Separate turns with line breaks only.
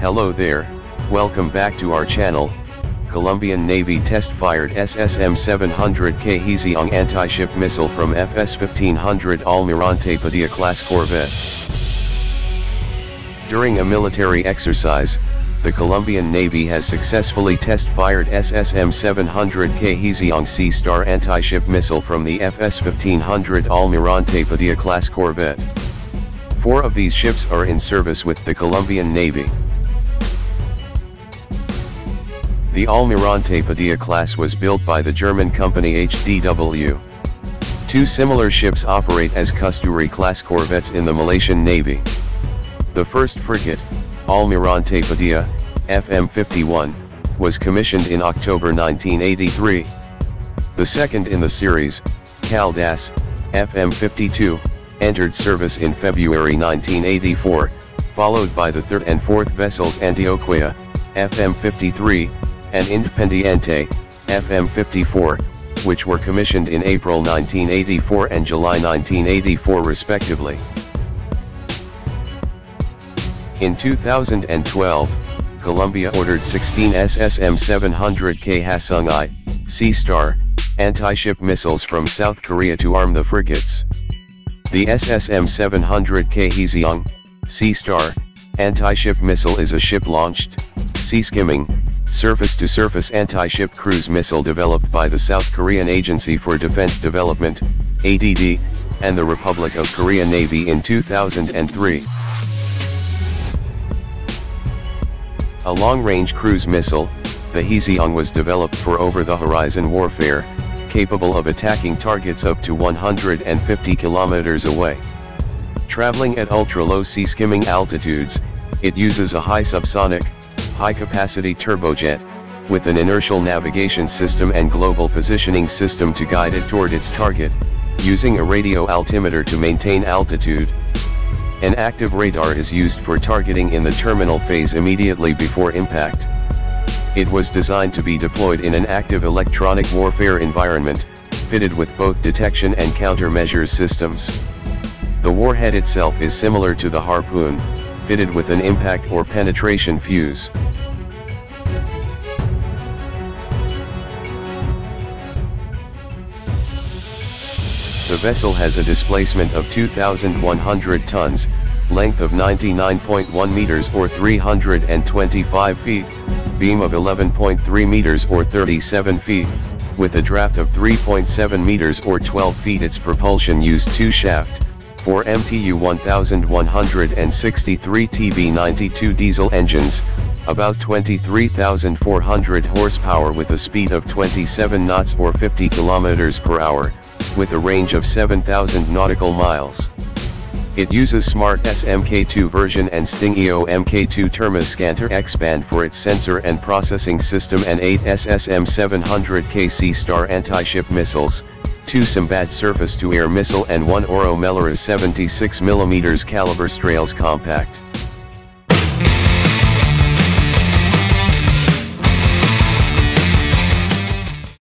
Hello there, welcome back to our channel, Colombian Navy test-fired SSM-700K Haeseong anti-ship missile from FS-1500 Almirante Padilla class corvette. During a military exercise, the Colombian Navy has successfully test-fired SSM-700K Haeseong Sea Star anti-ship missile from the FS-1500 Almirante Padilla class corvette. Four of these ships are in service with the Colombian Navy. The Almirante Padilla class was built by the German company HDW. Two similar ships operate as Kasturi class corvettes in the Malaysian Navy. The first frigate, Almirante Padilla, FM-51, was commissioned in October 1983. The second in the series, Caldas, FM-52, entered service in February 1984, followed by the third and fourth vessels Antioquia, FM-53, and Independiente, FM54, which were commissioned in April 1984 and July 1984 respectively. In 2012, Colombia ordered 16 SSM-700K Haeseong I, Sea Star, anti-ship missiles from South Korea to arm the frigates. The SSM-700K Haeseong, Sea Star, anti-ship missile is a ship-launched, sea-skimming, surface-to-surface anti-ship cruise missile developed by the South Korean Agency for Defense Development, ADD, and the Republic of Korea Navy in 2003. A long-range cruise missile, the Haeseong was developed for over-the-horizon warfare, capable of attacking targets up to 150 kilometers away. Traveling at ultra-low sea skimming altitudes, it uses a high subsonic, high-capacity turbojet, with an inertial navigation system and global positioning system to guide it toward its target, using a radio altimeter to maintain altitude. An active radar is used for targeting in the terminal phase immediately before impact. It was designed to be deployed in an active electronic warfare environment, fitted with both detection and countermeasures systems. The warhead itself is similar to the Harpoon, fitted with an impact or penetration fuse. The vessel has a displacement of 2,100 tons, length of 99.1 meters or 325 feet, beam of 11.3 meters or 37 feet, with a draft of 3.7 meters or 12 feet its propulsion used two shaft, 4 MTU 1163 TB92 diesel engines, about 23,400 horsepower with a speed of 27 knots or 50 kilometers per hour, with a range of 7,000 nautical miles. It uses Smart SMK2 version and StingEO MK2 Thermoscanter X-band for its sensor and processing system and 8 SSM 700 KC Star anti-ship missiles, 2 Simbad surface-to-air missile and 1 OTO Melara 76mm caliber Strales compact.